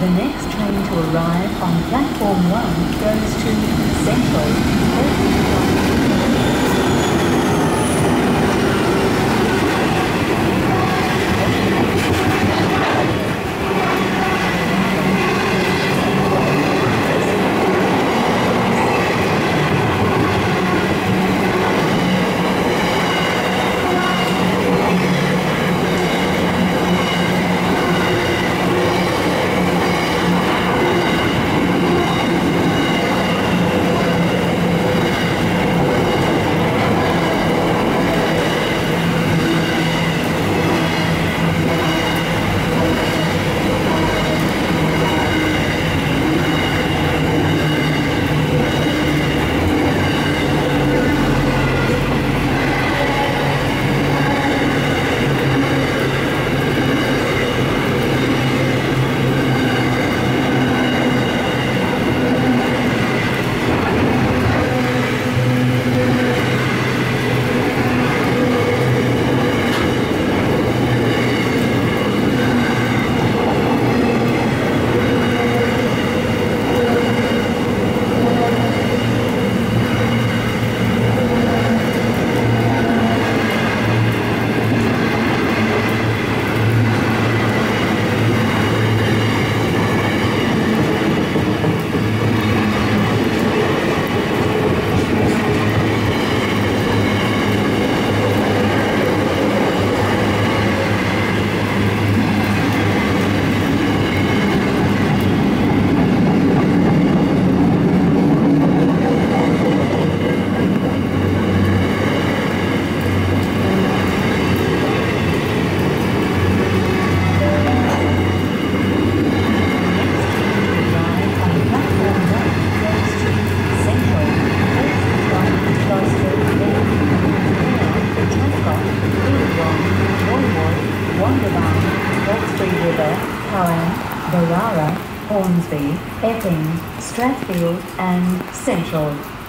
The next train to arrive on platform 1 goes to Central. Koolewong, Woolworth, Wondabyne, Hawkesbury River, Cowan, Berowra, Hornsby, Epping, Strathfield and Central.